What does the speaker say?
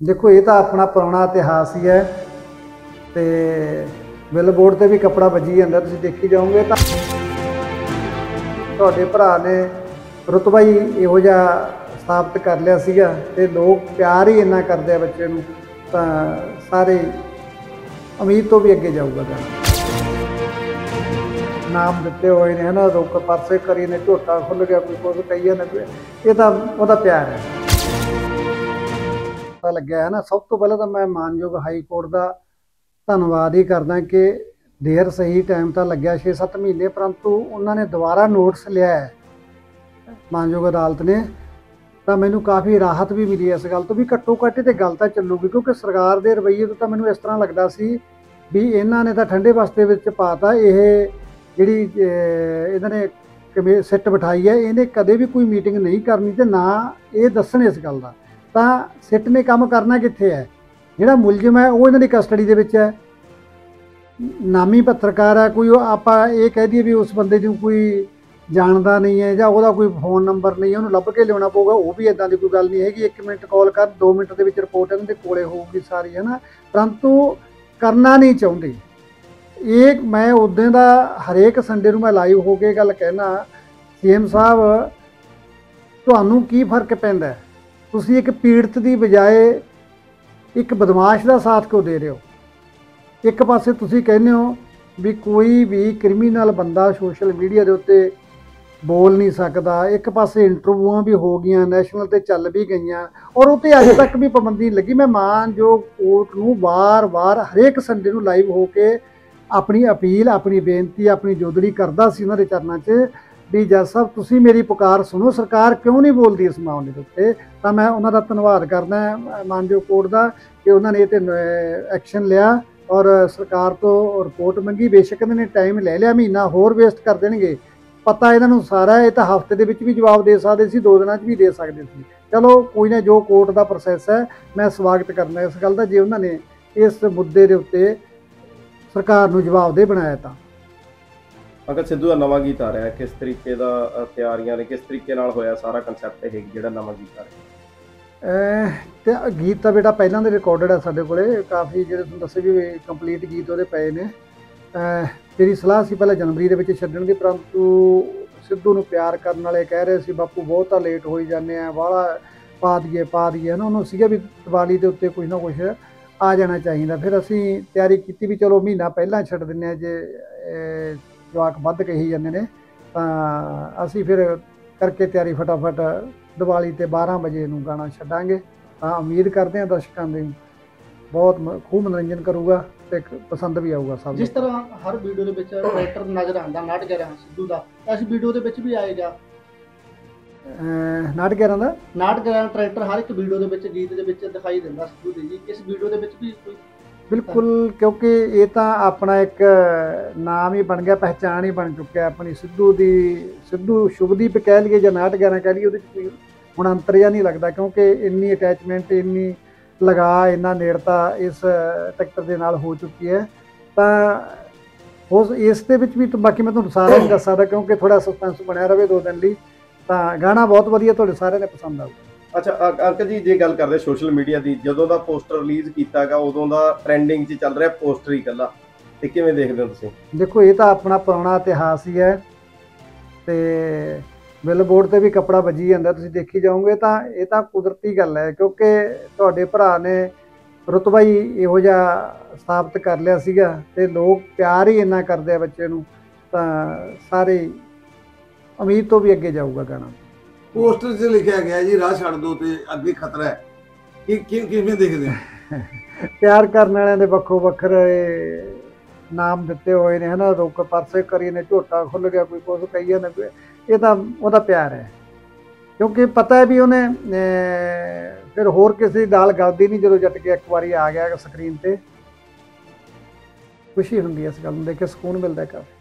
ਦੇਖੋ, ਇਹ ਤਾਂ ਆਪਣਾ ਪੁਰਾਣਾ ਇਤਿਹਾਸ ਹੀ ਹੈ ਤੇ ਬਿਲਬੋਰਡ ਤੇ ਵੀ ਕੱਪੜਾ ਵੱਜੀ ਜਾਂਦਾ, ਤੁਸੀਂ ਦੇਖੀ ਜਾਓਗੇ ਤਾਂ ਤੁਹਾਡੇ ਭਰਾ ਨੇ ਰੁਤਬਾ ਹੀ ਇਹੋ ਜਿਹਾ ਸਥਾਪਿਤ ਕਰ ਲਿਆ ਸੀਗਾ ਤੇ ਲੋਕ ਪਿਆਰ ਹੀ ਇੰਨਾ ਕਰਦੇ ਆ ਬੱਚੇ ਨੂੰ, ਤਾਂ ਸਾਰੇ ਉਮੀਦ ਤੋਂ ਵੀ ਅੱਗੇ ਜਾਊਗਾ ਗਾਣਾ ਨਾਮ ਦਿੱਤੇ ਹੋਏ ਨੇ ਹਨਾ ਰੁੱਖ ਪਾਸੇ ਕਰੀ ਨੇ, ਝੋਟਾ ਖੁੱਲ ਗਿਆ, ਕੋਈ ਕੁਝ ਕਹੀਏ ਨਾ ਇਹ ਤਾਂ ਉਹਦਾ ਪਿਆਰ ਹੈ। ਪਤਾ ਲੱਗਿਆ ਹੈ ਨਾ, ਸਭ ਤੋਂ ਪਹਿਲਾਂ ਤਾਂ ਮੈਂ ਮਾਨਯੋਗ ਹਾਈ ਕੋਰਟ ਦਾ ਧੰਨਵਾਦ ਹੀ ਕਰਦਾ ਕਿ ਦੇਰ ਸਹੀ ਟਾਈਮ ਤਾਂ ਲੱਗਿਆ 6-7 ਮਹੀਨੇ, ਪਰੰਤੂ ਉਹਨਾਂ ਨੇ ਦੁਬਾਰਾ ਨੋਟਿਸ ਲਿਆ ਹੈ। ਮਾਨਯੋਗ ਅਦਾਲਤ ਨੇ, ਤਾਂ ਮੈਨੂੰ ਕਾਫੀ ਰਾਹਤ ਵੀ ਮਿਲੀ ਇਸ ਗੱਲ ਤੋਂ ਵੀ ਘੱਟੋ ਘੱਟ ਤੇ ਗੱਲ ਤਾਂ ਚੱਲੂਗੀ, ਕਿਉਂਕਿ ਸਰਕਾਰ ਦੇ ਰਵੱਈਏ ਤੋਂ ਤਾਂ ਮੈਨੂੰ ਇਸ ਤਰ੍ਹਾਂ ਲੱਗਦਾ ਸੀ ਵੀ ਇਹਨਾਂ ਨੇ ਤਾਂ ਠੰਡੇ ਬਸਤੇ ਵਿੱਚ ਪਾਤਾ, ਇਹ ਜਿਹੜੀ ਇਹਨਾਂ ਨੇ ਕਮੇ, ਸਿੱਟ ਬਿਠਾਈ ਹੈ, ਇਹਨੇ ਕਦੇ ਵੀ ਕੋਈ ਮੀਟਿੰਗ ਨਹੀਂ ਕਰਨੀ ਤੇ ਨਾ ਇਹ ਦੱਸਣ ਇਸ ਗੱਲ ਦਾ। ਤਾਂ ਸਿੱਟ ਨੇ ਕੰਮ ਕਰਨਾ ਕਿੱਥੇ ਹੈ? ਜਿਹੜਾ ਮੁਲਜ਼ਮ ਹੈ, ਉਹ ਇਹਨਾਂ ਦੀ ਕਸਟਡੀ ਦੇ ਵਿੱਚ ਹੈ। ਨਾਮੀ ਪੱਤਰਕਾਰ ਹੈ, ਕੋਈ ਉਹ ਆਪਾਂ ਇਹ ਕਹਿ ਦਈਏ ਵੀ ਉਸ ਬੰਦੇ ਨੂੰ ਕੋਈ ਜਾਣਦਾ ਨਹੀਂ ਹੈ ਜਾਂ ਉਹਦਾ ਕੋਈ ਫੋਨ ਨੰਬਰ ਨਹੀਂ ਹੈ, ਉਹਨੂੰ ਲੱਭ ਕੇ ਲਿਆਉਣਾ ਪਊਗਾ, ਉਹ ਵੀ ਇਦਾਂ ਦੀ ਕੋਈ ਗੱਲ ਨਹੀਂ ਹੈਗੀ। 1 ਮਿੰਟ ਕਾਲ ਕਰ 2 ਮਿੰਟ ਦੇ ਵਿੱਚ ਰਿਪੋਰਟ ਇਹਨਾਂ ਦੇ ਕੋਲੇ ਹੋਊਗੀ ਸਾਰੀ, ਹੈ ਨਾ? ਪਰੰਤੂ ਕਰਨਾ ਨਹੀਂ ਚਾਹੁੰਦੇ। ਇਹ ਮੈਂ ਉਦੋਂ ਦਾ ਹਰੇਕ ਸੰਡੇ ਨੂੰ ਮੈਂ ਲਾਈਵ ਹੋ ਕੇ ਗੱਲ ਕਹਿਣਾ ਸੀਐਮ ਸਾਹਿਬ, ਤੁਹਾਨੂੰ ਕੀ ਫ਼ਰਕ ਪੈਂਦਾ ਤੁਸੀਂ ਇੱਕ ਪੀੜਤ ਦੀ ਬਜਾਏ ਇੱਕ ਬਦਮਾਸ਼ ਦਾ ਸਾਥ ਕਿਉਂ ਦੇ ਰਹੇ ਹੋ? ਇੱਕ ਪਾਸੇ ਤੁਸੀਂ ਕਹਿੰਦੇ ਹੋ ਵੀ ਕੋਈ ਵੀ ਕ੍ਰਿਮੀਨਲ ਬੰਦਾ ਸੋਸ਼ਲ ਮੀਡੀਆ ਦੇ ਉੱਤੇ ਬੋਲ ਨਹੀਂ ਸਕਦਾ। ਇੱਕ ਪਾਸੇ ਇੰਟਰਵਿਊਆਂ ਵੀ ਹੋ ਗਈਆਂ, ਨੈਸ਼ਨਲ ਤੇ ਚੱਲ ਵੀ ਗਈਆਂ ਔਰ ਉਹ ਤੇ ਅੱਜ ਤੱਕ ਵੀ ਪਾਬੰਦੀ ਲੱਗੀ। ਮੈਂ ਮਾਨ ਜੋ ਕੋਰਟ ਨੂੰ ਵਾਰ-ਵਾਰ ਹਰੇਕ ਸੰਡੇ ਨੂੰ ਲਾਈਵ ਹੋ ਕੇ ਆਪਣੀ ਅਪੀਲ, ਆਪਣੀ ਬੇਨਤੀ, ਆਪਣੀ ਜੋਦੜੀ ਕਰਦਾ ਸੀ ਉਹਨਾਂ ਦੇ ਚਰਨਾਂ 'ਚ ਵੀ ਜੱਜ ਸਾਹਿਬ, ਤੁਸੀਂ ਮੇਰੀ ਪੁਕਾਰ ਸੁਣੋ, ਸਰਕਾਰ ਕਿਉਂ ਨਹੀਂ ਬੋਲਦੀ ਇਸ ਮਾਮਲੇ ਦੇ ਉੱਤੇ? ਤਾਂ ਮੈਂ ਉਹਨਾਂ ਦਾ ਧੰਨਵਾਦ ਕਰਦਾ ਹਾਂ ਮਾਨਯੋਗ ਕੋਰਟ ਦਾ, ਕਿ ਉਹਨਾਂ ਨੇ ਇਹ ਤੇ ਐਕਸ਼ਨ ਲਿਆ ਔਰ ਸਰਕਾਰ ਤੋਂ ਰਿਪੋਰਟ ਮੰਗੀ। ਬੇਸ਼ੱਕ ਇਹਨਾਂ ਨੇ ਟਾਈਮ ਲੈ ਲਿਆ, ਮਹੀਨਾ ਹੋਰ ਵੇਸਟ ਕਰ ਦੇਣਗੇ। ਪਤਾ ਇਹਨਾਂ ਨੂੰ ਸਾਰਾ ਇਹ ਤਾਂ ਹਫ਼ਤੇ ਦੇ ਵਿੱਚ ਵੀ ਜਵਾਬ ਦੇ ਸਕਦੇ ਸੀ, ਦੋ ਦਿਨਾਂ 'ਚ ਵੀ ਦੇ ਸਕਦੇ ਸੀ। ਚਲੋ, ਕੋਈ ਨਾ, ਜੋ ਕੋਰਟ ਦਾ ਪ੍ਰੋਸੈਸ ਹੈ, ਮੈਂ ਸਵਾਗਤ ਕਰਨਾ ਇਸ ਗੱਲ ਦਾ। ਜੇ ਉਹਨਾਂ ਨੇ ਇਸ ਮੁੱਦੇ ਦੇ ਉੱਤੇ ਸਰਕਾਰ ਨੂੰ ਜਵਾਬਦੇਹ ਬਣਾਇਆ ਤਾਂ। ਅਗਰ ਸਿੱਧੂ ਦਾ ਨਵਾਂ ਗੀਤ ਆ ਰਿਹਾ ਕਿਸ ਤਰੀਕੇ ਦਾ ਤਿਆਰੀਆਂ ਨੇ, ਕਿਸ ਤਰੀਕੇ ਨਾਲ ਹੋਇਆ ਸਾਰਾ ਕਨਸੈਪਟ ਇਹ ਜਿਹੜਾ ਨਵਾਂ ਗੀਤ ਆ ਰਿਹਾ ਅਹ, ਤੇ ਗੀਤ ਤਾਂ ਬੇਟਾ ਪਹਿਲਾਂ ਦੇ ਰਿਕਾਰਡਡ ਹੈ ਸਾਡੇ ਕੋਲੇ। ਕਾਫੀ ਜਿਹੜੇ ਤੁਹਾਨੂੰ ਦੱਸੇ ਵੀ ਕੰਪਲੀਟ ਗੀਤ ਉਹਦੇ ਪਏ ਨੇ। ਤੇਰੀ ਸਲਾਹ ਸੀ ਪਹਿਲਾਂ ਜਨਵਰੀ ਦੇ ਵਿੱਚ ਛੱਡਣ ਦੀ ਪਰੰਤੂ ਸਿੱਧੂ ਨੂੰ ਪਿਆਰ ਕਰਨ ਵਾਲੇ ਕਹਿ ਰਹੇ ਸੀ, ਬਾਪੂ, ਬਹੁਤਾ ਲੇਟ ਹੋਈ ਜਾਂਦੇ ਆ ਬਾਹਲਾ ਪਾ ਦਈਏ ਪਾ ਦਈਏ। ਨਾ ਉਹਨੂੰ ਸੀਗਾ ਵੀ ਦੀਵਾਲੀ ਦੇ ਉੱਤੇ ਕੁਝ ਨਾ ਕੁਝ ਆ ਜਾਣਾ ਚਾਹੀਦਾ। ਫਿਰ ਅਸੀਂ ਤਿਆਰੀ ਕੀਤੀ ਵੀ ਚਲੋ ਮਹੀਨਾ ਪਹਿਲਾਂ ਛੱਡ ਦਿੰਨੇ ਆ ਜੇ ਜਵਾਕ ਵੱਧ ਕਹੀ ਜਾਂਦੇ ਨੇ ਤਾਂ ਅਸੀਂ ਫਿਰ ਕਰਕੇ ਤਿਆਰੀ ਫਟਾਫਟ ਦੀਵਾਲੀ ਤੇ 12 ਵਜੇ ਨੂੰ ਗਾਣਾ ਛੱਡਾਂਗੇ। ਤਾਂ ਉਮੀਦ ਕਰਦੇ ਹਾਂ ਦਰਸ਼ਕਾਂ ਦੇ ਬਹੁਤ ਖੂਬ ਮਨੋਰੰਜਨ ਕਰੂਗਾ ਤੇ ਪਸੰਦ ਵੀ ਆਊਗਾ ਸਭ ਜਿਸ ਤਰ੍ਹਾਂ ਹਰ ਵੀਡੀਓ ਦੇ ਵਿੱਚ ਟਰੈਕਟਰ ਨਜ਼ਰ ਆਉਂਦਾ ਨਾਟਕ ਰਿਹਾ ਸਿੱਧੂ ਦਾ ਇਸ ਵੀਡੀਓ ਦੇ ਵਿੱਚ ਵੀ ਆਏਗਾ। ਅਹ ਨਾਟਕਾਂ ਦਾ? ਨਾਟਕ ਰਿਹਾ ਟਰੈਕਟਰ ਹਰ ਇੱਕ ਵੀਡੀਓ ਦੇ ਵਿੱਚ ਗੀਤ ਦੇ ਵਿੱਚ ਦਿਖਾਈ ਦਿੰਦਾ ਸਿੱਧੂ ਦੇ ਜੀ। ਇਸ ਵੀਡੀਓ ਦੇ ਵਿੱਚ ਵੀ ਕੋਈ ਬਿਲਕੁਲ, ਕਿਉਂਕਿ ਇਹ ਤਾਂ ਆਪਣਾ ਇੱਕ ਨਾਮ ਹੀ ਬਣ ਗਿਆ, ਪਹਿਚਾਣ ਹੀ ਬਣ ਚੁੱਕਿਆ ਆਪਣੀ ਸਿੱਧੂ ਦੀ, ਸਿੱਧੂ ਸ਼ੁਭਦੀਪ ਕਹਿ ਲਈਏ ਜਾਂ ਨਾਟਕਾਂ ਕਹਿ ਲਈਏ, ਉਹਦੇ ਚ ਕੋਈ ਹੁਣ ਅੰਤਰ ਜਿਹਾ ਨਹੀਂ ਲੱਗਦਾ, ਕਿਉਂਕਿ ਇੰਨੀ ਅਟੈਚਮੈਂਟ ਇੰਨੀ ਲਗਾ, ਇੰਨਾ ਨੇੜਤਾ ਇਸ ਟਰੈਕਟਰ ਦੇ ਨਾਲ ਹੋ ਚੁੱਕੀ ਹੈ। ਤਾਂ ਉਸ ਇਸ ਦੇ ਵਿੱਚ ਵੀ ਬਾਕੀ ਮੈਂ ਤੁਹਾਨੂੰ ਸਾਰਾ ਨਹੀਂ ਦੱਸ ਸਕਦਾ, ਕਿਉਂਕਿ ਥੋੜਾ ਸਸਪੈਂਸ ਬਣਿਆ ਰਵੇ ਦੋ ਦਿਨ ਲਈ, ਤਾਂ ਗਾਣਾ ਬਹੁਤ ਵਧੀਆ, ਤੁਹਾਡੇ ਸਾਰਿਆਂ ਨੇ ਪਸੰਦ ਆਊ ਅੱਛਾ ਅੰਕਲ ਜੀ, ਜੇ ਗੱਲ ਕਰਦੇ ਸੋਸ਼ਲ ਮੀਡੀਆ ਦੀ, ਜਦੋਂ ਦਾ ਪੋਸਟਰ ਰਿਲੀਜ਼ ਕੀਤਾਗਾ, ਉਦੋਂ ਦਾ ਟ੍ਰੈਂਡਿੰਗ 'ਚ ਚੱਲ ਰਿਹਾ ਪੋਸਟਰ ਹੀ ਇਕੱਲਾ। ਤੇ ਕਿਵੇਂ ਦੇਖਦੇ ਹੋ ਤੁਸੀਂ? ਦੇਖੋ, ਇਹ ਤਾਂ ਆਪਣਾ ਪੁਰਾਣਾ ਇਤਿਹਾਸ ਹੀ ਹੈ। ਤੇ ਬਿਲਬੋਰਡ ਤੇ ਵੀ ਕੱਪੜਾ ਵੱਜੀ ਜਾਂਦਾ, ਤੁਸੀਂ ਦੇਖੀ ਜਾਓਗੇ ਤਾਂ ਇਹ ਤਾਂ ਕੁਦਰਤੀ ਗੱਲ ਹੈ, ਕਿਉਂਕਿ ਤੁਹਾਡੇ ਭਰਾ ਨੇ ਰੁਤਬਾ ਹੀ ਇਹੋ ਜਿਹਾ ਸਥਾਪਿਤ ਕਰ ਲਿਆ ਸੀਗਾ, ਤੇ ਲੋਕ ਪਿਆਰ ਹੀ ਇੰਨਾ ਕਰਦੇ ਆ ਬੱਚੇ ਨੂੰ, ਤਾਂ ਸਾਰੇ ਉਮੀਦ ਤੋਂ ਵੀ ਅੱਗੇ ਜਾਊਗਾ ਗਾਣਾ। ਪੋਸਟਰ 'ਚ ਲਿਖਿਆ ਗਿਆ ਜੀ ਰਾਹ ਛੱਡ ਦੋ ਤੇ ਅੱਗੇ ਖਤਰਾ ਹੈ। ਕਿ ਕਿ- ਕਿਵੇਂ ਦੇਖਦੇ ਹੋ? ਪਿਆਰ ਕਰਨ ਵਾਲਿਆਂ ਦੇ ਵੱਖੋ ਵੱਖਰੇ ਨਾਮ ਦਿੱਤੇ ਹੋਏ ਨੇ ਹਨਾ ਰੁੱਖ ਪਰਸੇ ਕਰੀ ਨੇ ਝੋਟਾ ਖੁੱਲ ਗਿਆ ਕੋਈ ਕੁਝ ਕਹੀਏ ਨੇ ਕੋਈ ਇਹ ਤਾਂ ਉਹਦਾ ਪਿਆਰ ਹੈ। ਕਿਉਂਕਿ ਪਤਾ ਹੈ ਵੀ ਉਹਨੇ ਅਹ, ਫਿਰ ਹੋਰ ਕਿਸੇ ਦੀ ਦਾਲ ਗਲਦੀ ਨਹੀਂ ਜਦੋਂ ਜੱਟ ਕੇ ਇੱਕ ਵਾਰੀ ਆ ਗਿਆ ਸਕਰੀਨ ਤੇ। ਖੁਸ਼ੀ ਹੁੰਦੀ ਹੈ ਇਸ ਗੱਲ ਨੂੰ ਦੇਖ ਕੇ ਸਕੂਨ ਮਿਲਦਾ ਹੈ ਕਾਫੀ।